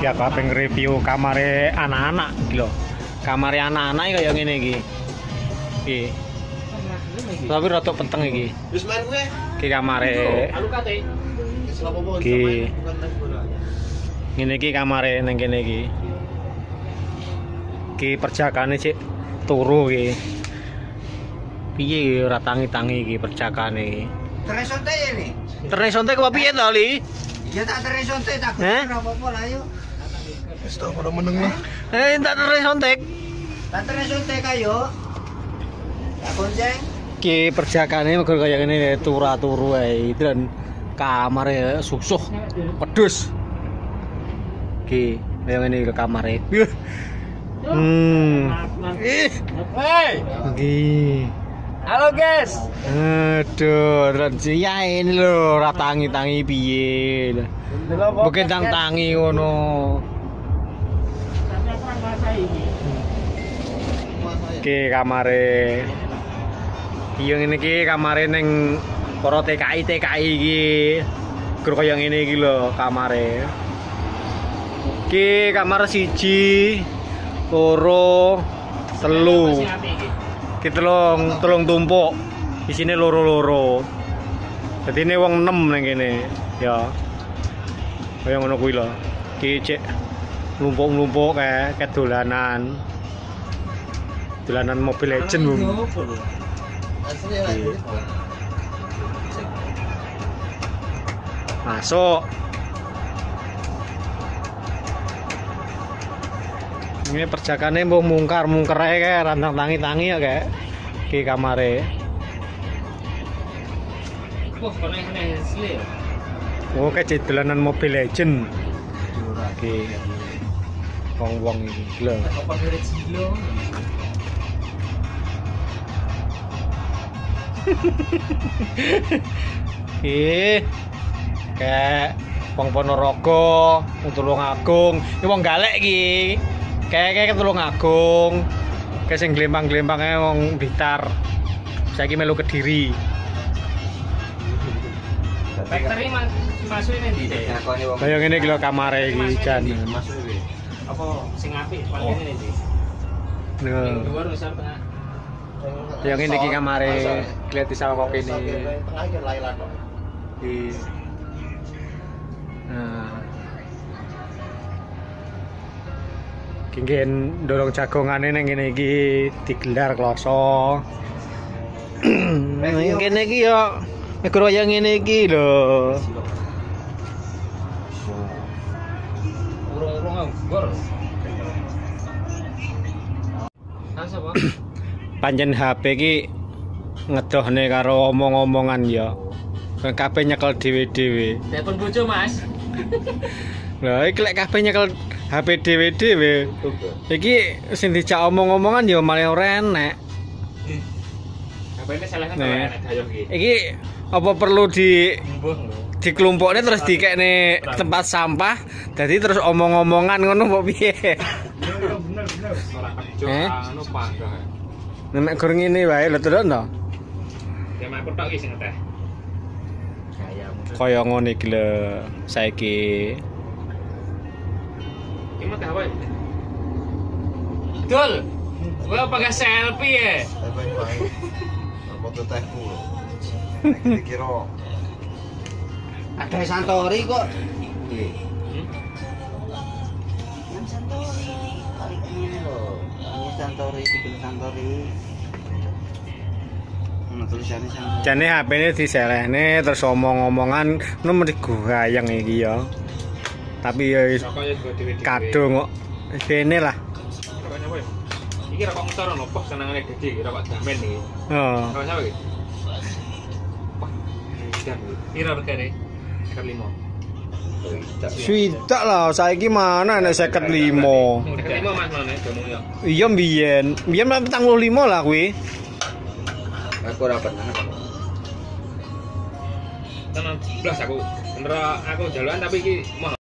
Ya pengen review kamare anak-anak iki lho. Kamare anak-anak iki kaya ngene iki. Iki. Tapi rada peteng iki. Wis main gue. Iki kamare. Main bola. Ngene iki kamare ning kene iki. Iki perjakane turu iki. Piye iki ora tangi-tangi iki perjakane iki. Teresonte ya. Teresonte kok piye to, Li? Ya tak teresonte tak ora apa-apa lah yuk. Wis tak pada meneng lah. Eh, tak teresonte. Tak teresonte kayo. Tak gonceng. Ki perjakane mergo kaya ngene turu-turu ae. Dan kamare susuh pedus. Ki, kaya ngene ke kamare. Hmm. Ih, Hei, ki. halo guys. Aduh, ya ini lho, ora tangi-tangi piye. lho. Bukan tang-tangi ngono. Ki kamare. Iya ngene iki kamare ning para TKI TKI iki. Guru kaya ngene iki lho kamare. Ki kamar siji, loro, telu. Ki telung telung tumpuk. Isine loro-loro. Dadi ne wong 6 ning kene, ya. Kaya ngono kuwi lho. Ki cek lumpuk-lumpuk kayak kayak dolanan. Dolanan Mobile Legend. Bung. Ya. Masuk. Ini perjakane mbok mungkar mungker ae kae rantang tangi-tangi ya kayak kono ngene asli. Oh kayak dolanan Mobile Legend. Ki. Wong-wong iki lho. Apa? Ih. Kayak wong Ponorogo, wong Tulungagung, iki wong galek iki. Kayak kayak Tulungagung. Kayak sing glempang-glempang ae wong Blitar. Saiki melu Kediri. Factory mas masukin ndi deh? Kaya ngene iki lho kamare iki jan. Masuk iki. Apa sing apik paling ngene ndi? Yang Nah, luar wis tengah. Yang ini iki kamare lihat di sawah kok ini. Tengah iki Laila kok. Iya. Nah. Kingen dorong jagongane ning ngene iki digelar kloso. Ning kene iki yo mikro yang ngene iki lho. Panjen HP iki ngedohne karo omong-omongan ya. Kabeh nyekel dhewe-dhewe. Telepon bojo, Mas. Lah iki lek kabeh nyekel HP dhewe-dhewe. Iki sing dijak omong-omongan ya malah ora enek. Apa ini salahnya enak? Iki apa perlu di Mbuh lho. dikelompokne terus dikekne tempat sampah dadi terus omong-omongan ngono mbok piye? Eh? anu panggah. Nek gur ngene wae lho terus to. Ya. Kaya ngono iki lho saiki. Iki mah apa? Dul. Gua pakai selfie ya. Foto tehku. Dikira Ada Santori kok. Hmm? Yang Santori. Kali ini loh. Ini Santori, bikin Santori. Mana tulisannya Santori? Jane HP-ne diselehne terus omong-omongan mesti gayang iki ya. Tapi ya dewe-dewe. kadung kok dene lah. Ya? Iki rokok motor lho, pok senengane gede iki rokok damen iki. Oh. Rokok iki? Wah, regane? 55. Swidak lah saiki mana nek 55. Udah lima mas mana jamu ya? Iya mbiyen. Mbiyen mah 45 lah kuwi. aku ora pernah. Tenan blas aku. Bener aku jalan tapi iki mah